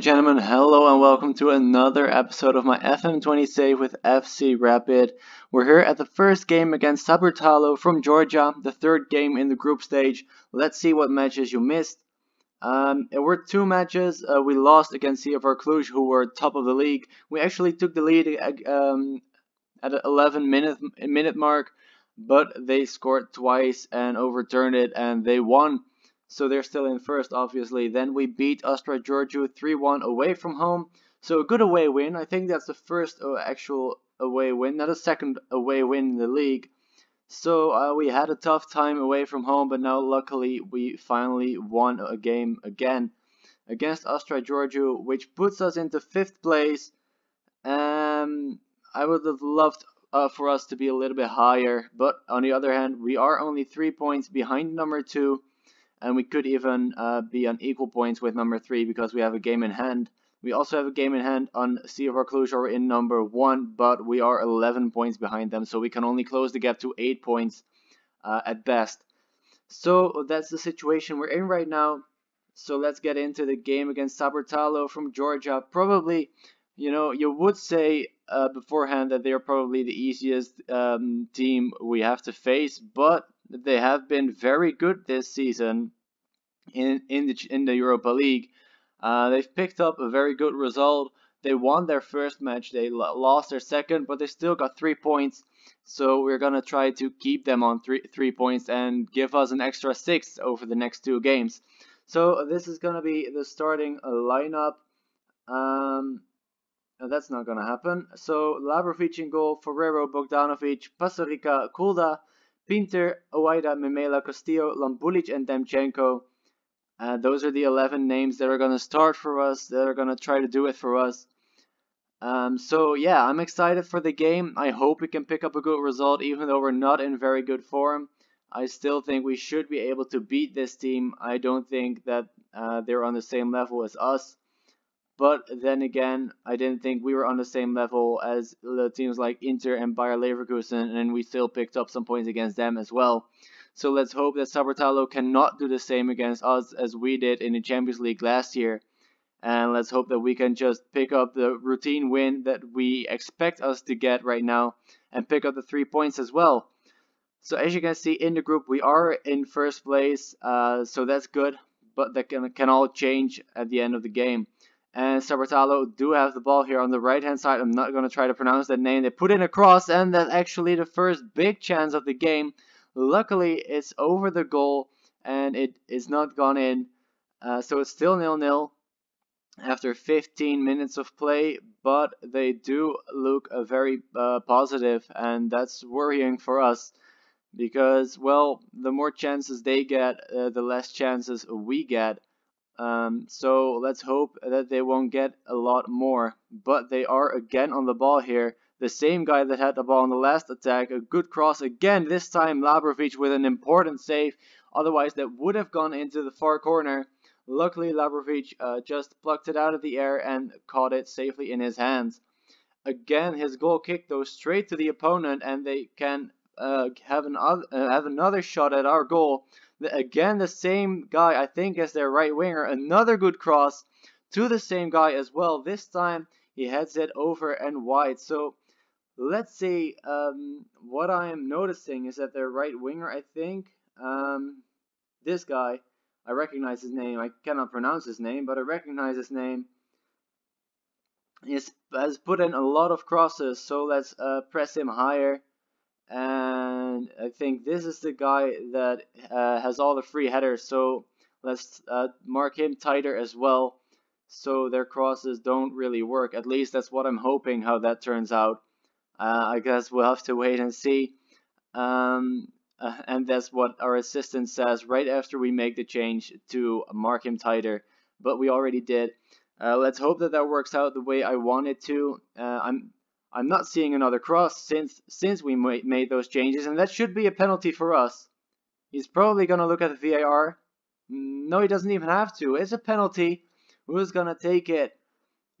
and gentlemen, hello and welcome to another episode of my FM20 save with FC Rapid. We're here at the first game against Saburtalo from Georgia, the third game in the group stage. Let's see what matches you missed. Um, it were two matches. Uh, we lost against CFR Cluj, who were top of the league. We actually took the lead uh, um, at the 11 minute minute mark, but they scored twice and overturned it, and they won so they're still in first, obviously. Then we beat Astra Giurgiu 3-1 away from home, so a good away win. I think that's the first uh, actual away win, not a second away win in the league. So uh, we had a tough time away from home, but now luckily we finally won a game again against Astra Giurgiu, which puts us into fifth place. Um, I would have loved uh, for us to be a little bit higher, but on the other hand, we are only three points behind number two and we could even uh, be on equal points with number 3 because we have a game in hand. We also have a game in hand on CFR Cluj Closure in number 1, but we are 11 points behind them, so we can only close the gap to 8 points uh, at best. So that's the situation we're in right now. So let's get into the game against Saburtalo from Georgia. Probably, you know, you would say uh, beforehand that they're probably the easiest um, team we have to face, but they have been very good this season in in the in the Europa League. Uh, they've picked up a very good result. They won their first match. They lost their second, but they still got three points. So we're gonna try to keep them on three three points and give us an extra six over the next two games. So this is gonna be the starting lineup. Um, that's not gonna happen. So Labrovic in goal, Ferrero, Bogdanovic, Pastorica, Kulda, Pinter, Owaida, Memela, Castillo, Lambulic, and Demchenko. Uh, those are the 11 names that are going to start for us, that are going to try to do it for us. Um, so yeah, I'm excited for the game. I hope we can pick up a good result, even though we're not in very good form. I still think we should be able to beat this team. I don't think that uh, they're on the same level as us. But then again, I didn't think we were on the same level as the teams like Inter and Bayer Leverkusen, and we still picked up some points against them as well. So let's hope that Saburtalo cannot do the same against us as we did in the Champions League last year. And let's hope that we can just pick up the routine win that we expect us to get right now and pick up the three points as well. So as you can see in the group, we are in first place, uh, so that's good, but that can, can all change at the end of the game and Saburtalo do have the ball here on the right hand side. I'm not going to try to pronounce that name. They put in a cross and that's actually the first big chance of the game. Luckily it's over the goal and it is not gone in. Uh, so it's still nil-nil after 15 minutes of play, but they do look very uh, positive and that's worrying for us because, well, the more chances they get, uh, the less chances we get. Um, so let's hope that they won't get a lot more. But they are again on the ball here. The same guy that had the ball in the last attack. A good cross again. This time Labrovic with an important save. Otherwise that would have gone into the far corner. Luckily Labrovic uh, just plucked it out of the air and caught it safely in his hands. Again his goal kick goes straight to the opponent and they can uh, have, an uh, have another shot at our goal. Again, the same guy, I think, as their right winger. Another good cross to the same guy as well. This time, he heads it over and wide. So, let's see. Um, what I'm noticing is that their right winger, I think, um, this guy, I recognize his name. I cannot pronounce his name, but I recognize his name. Has put in a lot of crosses, so let's uh, press him higher and I think this is the guy that uh, has all the free headers so let's uh, mark him tighter as well so their crosses don't really work. At least that's what I'm hoping how that turns out. Uh, I guess we'll have to wait and see. Um, uh, and that's what our assistant says right after we make the change to mark him tighter but we already did. Uh, let's hope that that works out the way I want it to. Uh, I'm I'm not seeing another cross since since we made those changes, and that should be a penalty for us. He's probably going to look at the VAR. No, he doesn't even have to. It's a penalty. Who's going to take it?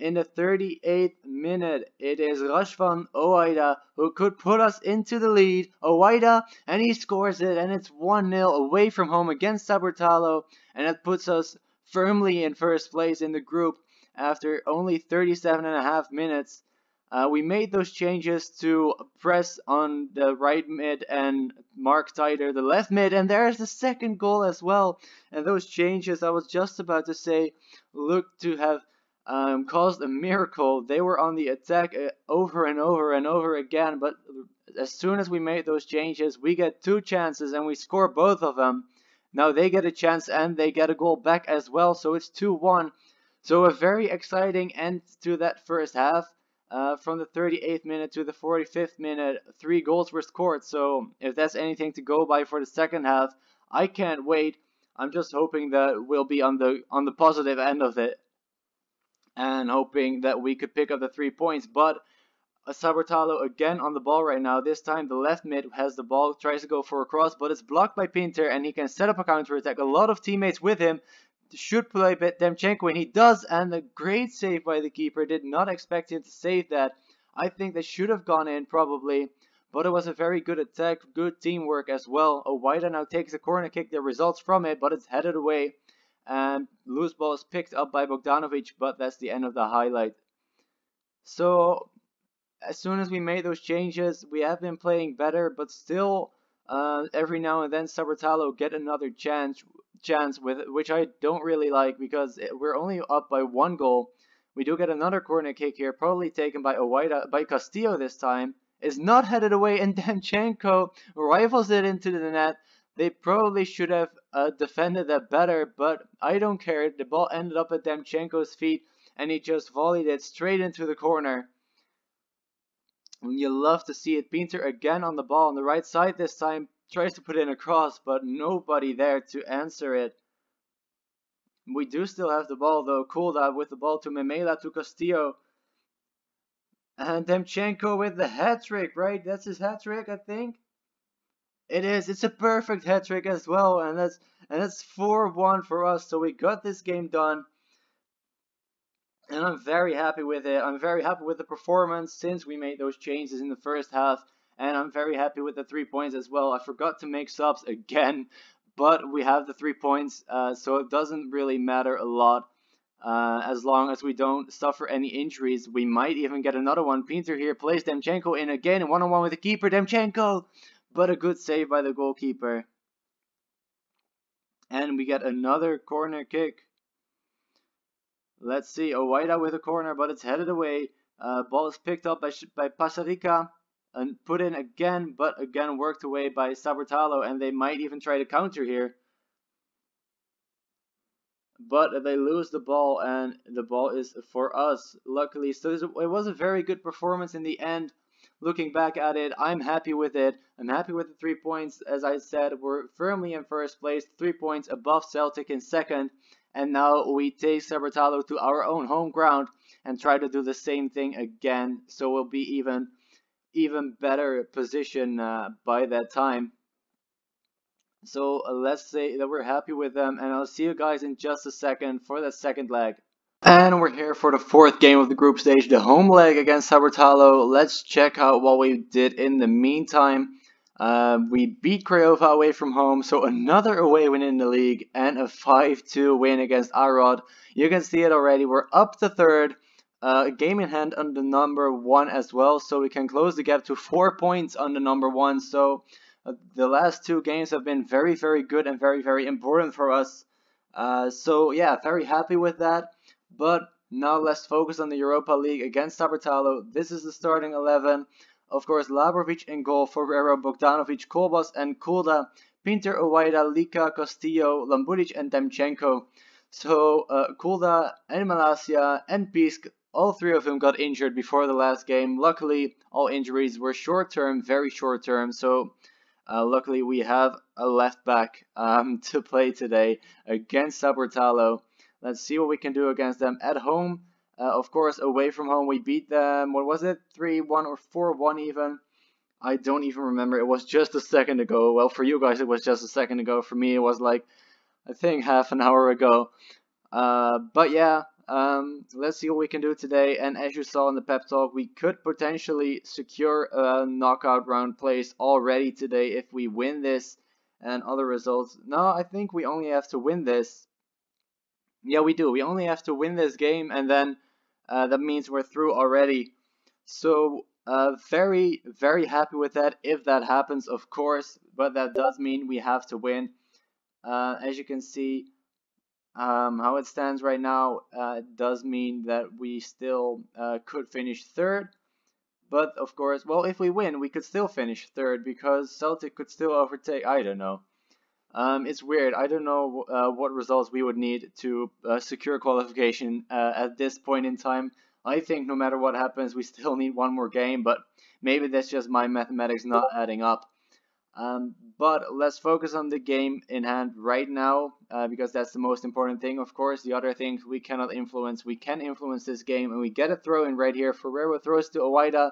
In the 38th minute, it is Razvan Owaida who could put us into the lead. Owaida, and he scores it, and it's 1-0 away from home against Saburtalo, and that puts us firmly in first place in the group after only 37 and a half minutes. Uh, we made those changes to press on the right mid and Mark Teider the left mid, and there's the second goal as well. And those changes, I was just about to say, look to have um, caused a miracle. They were on the attack uh, over and over and over again, but as soon as we made those changes, we get two chances and we score both of them. Now they get a chance and they get a goal back as well, so it's 2-1. So a very exciting end to that first half. Uh, from the 38th minute to the 45th minute, three goals were scored. So if that's anything to go by for the second half, I can't wait. I'm just hoping that we'll be on the on the positive end of it, and hoping that we could pick up the three points. But uh, Saburtalo again on the ball right now. This time the left mid has the ball, tries to go for a cross, but it's blocked by Pinter, and he can set up a counter attack. A lot of teammates with him should play bit Demchenko, and he does, and a great save by the keeper. Did not expect him to save that. I think they should have gone in, probably, but it was a very good attack, good teamwork as well. Owaida now takes a corner kick, the results from it, but it's headed away, and loose ball is picked up by Bogdanovic, but that's the end of the highlight. So, as soon as we made those changes, we have been playing better, but still, uh, every now and then Saburtalo get another chance chance with which I don't really like because we're only up by one goal. We do get another corner kick here, probably taken by Owaida, by Castillo this time. Is not headed away, and Demchenko rifles it into the net. They probably should have uh, defended that better, but I don't care. The ball ended up at Demchenko's feet, and he just volleyed it straight into the corner. And you love to see it. Pinter again on the ball on the right side this time, tries to put in a cross, but nobody there to answer it. We do still have the ball though. Kulda with the ball to Memela to Castillo. And Demchenko with the hat trick, right? That's his hat trick, I think. It is. It's a perfect hat trick as well, and that's and that's 4-1 for us. So we got this game done. And I'm very happy with it. I'm very happy with the performance since we made those changes in the first half and I'm very happy with the three points as well. I forgot to make subs again, but we have the three points, uh, so it doesn't really matter a lot. Uh, as long as we don't suffer any injuries, we might even get another one. Pinter here plays Demchenko in again, one-on-one -on -one with the keeper, Demchenko! But a good save by the goalkeeper. And we get another corner kick. Let's see, a Owaida with a corner, but it's headed away. Uh, ball is picked up by, by Pasarica and put in again, but again worked away by Saburtalo, and they might even try to counter here. But they lose the ball, and the ball is for us, luckily. So it was a very good performance in the end. Looking back at it, I'm happy with it. I'm happy with the three points. As I said, we're firmly in first place, three points above Celtic in second. And now we take Saburtalo to our own home ground and try to do the same thing again. So we'll be even even better position uh, by that time. So uh, let's say that we're happy with them and I'll see you guys in just a second for the second leg. And we're here for the fourth game of the group stage, the home leg against Saburtalo. Let's check out what we did in the meantime. Uh, we beat Craiova away from home, so another away win in the league and a 5-2 win against Arad. You can see it already, we're up to third uh, game in hand on the number one as well, so we can close the gap to four points on the number one. So uh, the last two games have been very, very good and very, very important for us. Uh, so yeah, very happy with that. But now let's focus on the Europa League against Saburtalo. This is the starting 11. Of course, Labrovic in goal, Ferrero, Bogdanovic, Kolbas, and Kulda, Pinter, Owaida, Lika, Castillo, Lambudic, and Demchenko. So uh, Kulda and Malasia and Pisk all three of them got injured before the last game. Luckily, all injuries were short term, very short term. So, uh, luckily, we have a left back um, to play today against Saburtalo. Let's see what we can do against them at home. Uh, of course, away from home, we beat them. What was it? 3 1 or 4 1 even? I don't even remember. It was just a second ago. Well, for you guys, it was just a second ago. For me, it was like, I think, half an hour ago. Uh, but yeah, um, let's see what we can do today. And as you saw in the pep talk, we could potentially secure a knockout round place already today if we win this and other results. No, I think we only have to win this. Yeah, we do. We only have to win this game, and then uh, that means we're through already. So, uh, very, very happy with that, if that happens, of course. But that does mean we have to win. Uh, as you can see, um, how it stands right now uh, does mean that we still uh, could finish third. But of course, well, if we win, we could still finish third because Celtic could still overtake. I don't know. Um, it's weird. I don't know uh, what results we would need to uh, secure qualification uh, at this point in time. I think no matter what happens, we still need one more game, but maybe that's just my mathematics not adding up. Um, but let's focus on the game in hand right now, uh, because that's the most important thing, of course. The other things we cannot influence. We can influence this game, and we get a throw in right here. Ferrero throws to Owaida,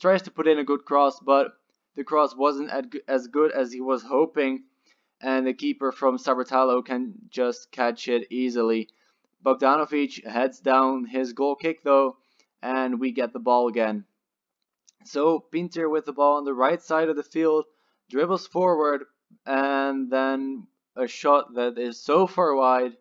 tries to put in a good cross, but the cross wasn't as good as he was hoping, and the keeper from Saburtalo can just catch it easily. Bogdanovic heads down his goal kick, though, and we get the ball again. So, Pinter with the ball on the right side of the field dribbles forward, and then a shot that is so far wide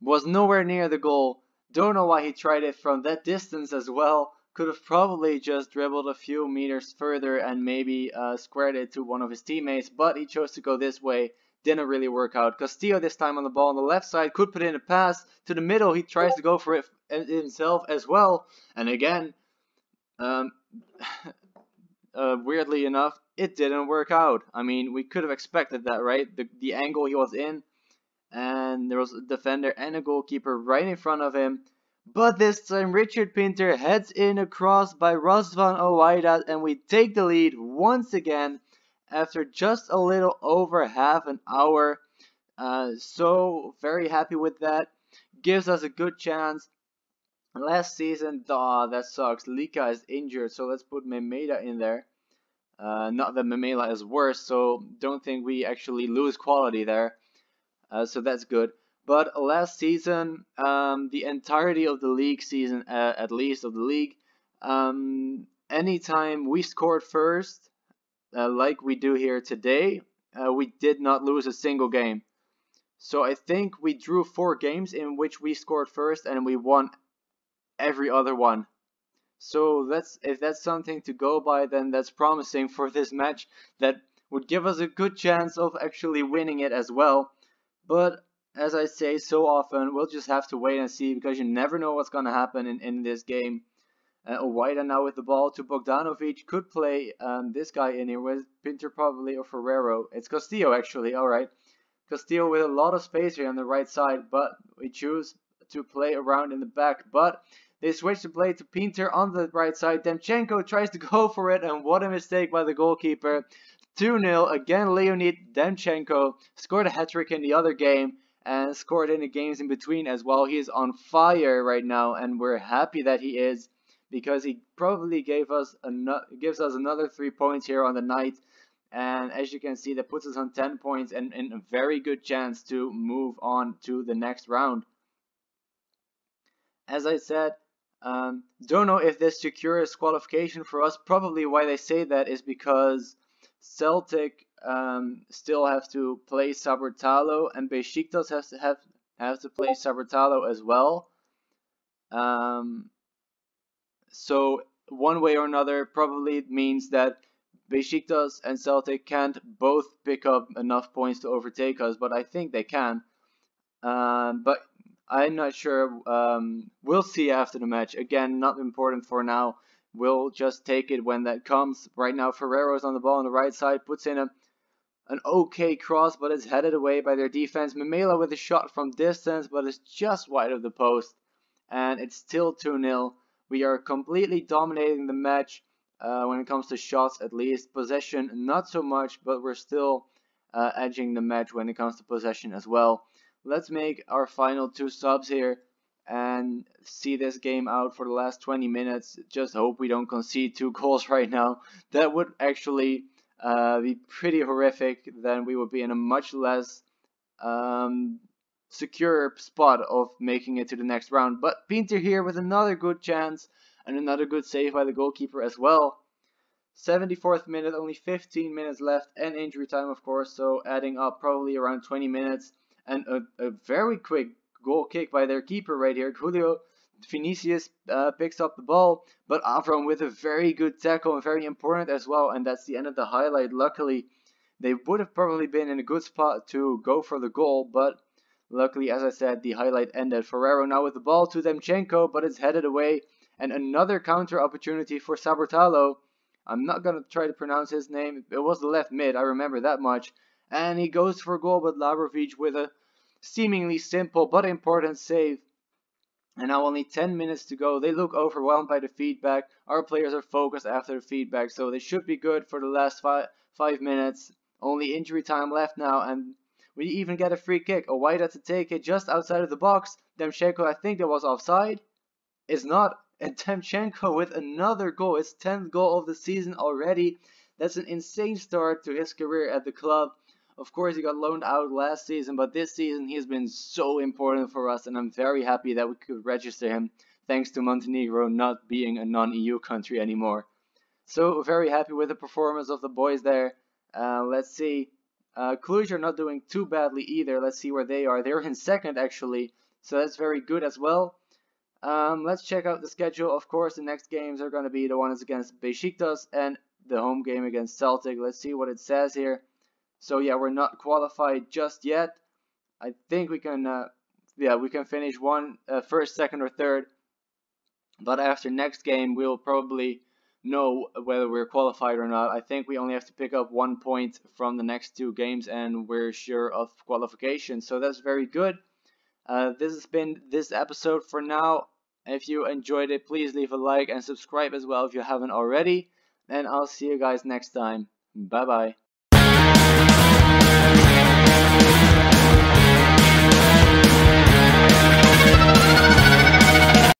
was nowhere near the goal. Don't know why he tried it from that distance as well. Could have probably just dribbled a few meters further and maybe uh, squared it to one of his teammates, but he chose to go this way. Didn't really work out. Castillo this time on the ball on the left side could put in a pass to the middle. He tries to go for it himself as well. And again, um, uh, weirdly enough, it didn't work out. I mean, we could have expected that, right? The, the angle he was in, and there was a defender and a goalkeeper right in front of him. But this time, Richard Pinter heads in across by Razvan Owaida, and we take the lead once again after just a little over half an hour. Uh, so, very happy with that. Gives us a good chance. Last season, oh, that sucks. Lika is injured, so let's put Memela in there. Uh, not that Memela is worse, so don't think we actually lose quality there. Uh, so that's good. But last season, um, the entirety of the league season, uh, at least of the league, um, anytime we scored first, uh, like we do here today, uh, we did not lose a single game. So I think we drew four games in which we scored first and we won every other one. So that's if that's something to go by, then that's promising for this match. That would give us a good chance of actually winning it as well. But as I say so often, we'll just have to wait and see because you never know what's going to happen in, in this game. Uh, Owaida now with the ball to Bogdanovic. Could play um, this guy in here with Pinter probably or Ferrero. It's Castillo actually, alright. Castillo with a lot of space here on the right side, but we choose to play around in the back. But they switch the play to Pinter on the right side. Demchenko tries to go for it, and what a mistake by the goalkeeper. 2-0, again Leonid Demchenko scored a hat-trick in the other game and scored in the games in between as well. He is on fire right now, and we're happy that he is because he probably gave us gives us another three points here on the night. And as you can see, that puts us on 10 points and in a very good chance to move on to the next round. As I said, um, don't know if this secures qualification for us. Probably why they say that is because Celtic um, still have to play Saburtalo and Besiktas has to have have to play Saburtalo as well. Um, so one way or another probably it means that Besiktas and Celtic can't both pick up enough points to overtake us, but I think they can. Um, but I'm not sure. Um, we'll see after the match. Again, not important for now. We'll just take it when that comes. Right now, Ferrero's on the ball on the right side, puts in a an okay cross, but it's headed away by their defense. Memela with a shot from distance, but it's just wide of the post. And it's still 2-0. We are completely dominating the match uh, when it comes to shots, at least. Possession, not so much, but we're still uh, edging the match when it comes to possession as well let's make our final two subs here and see this game out for the last 20 minutes. Just hope we don't concede two goals right now. That would actually uh, be pretty horrific. Then we would be in a much less um, secure spot of making it to the next round. But Pinter here with another good chance and another good save by the goalkeeper as well. 74th minute, only 15 minutes left and injury time of course, so adding up probably around 20 minutes and a, a very quick goal kick by their keeper right here. Julio Vinicius uh, picks up the ball, but Avram with a very good tackle and very important as well. And that's the end of the highlight. Luckily, they would have probably been in a good spot to go for the goal, but luckily, as I said, the highlight ended. Ferrero now with the ball to Demchenko, but it's headed away. And another counter opportunity for Saburtalo. I'm not going to try to pronounce his name. It was the left mid, I remember that much. And he goes for goal, but Labrovic with a seemingly simple but important save. And now only 10 minutes to go. They look overwhelmed by the feedback. Our players are focused after the feedback, so they should be good for the last five, five minutes. Only injury time left now, and we even get a free kick. Owaida to take it just outside of the box. Demchenko, I think that was offside. Is not. And Demchenko with another goal. His 10th goal of the season already. That's an insane start to his career at the club. Of course, he got loaned out last season, but this season he has been so important for us, and I'm very happy that we could register him thanks to Montenegro not being a non-EU country anymore. So very happy with the performance of the boys there. Uh, let's see. Uh, Cluj are not doing too badly either. Let's see where they are. They're in second actually, so that's very good as well. Um, let's check out the schedule. Of course, the next games are going to be the ones against Besiktas and the home game against Celtic. Let's see what it says here. So yeah, we're not qualified just yet. I think we can, uh, yeah, we can finish one uh, first, second, or third. But after next game, we'll probably know whether we're qualified or not. I think we only have to pick up one point from the next two games, and we're sure of qualification. So that's very good. Uh, this has been this episode for now. If you enjoyed it, please leave a like and subscribe as well if you haven't already. And I'll see you guys next time. Bye bye.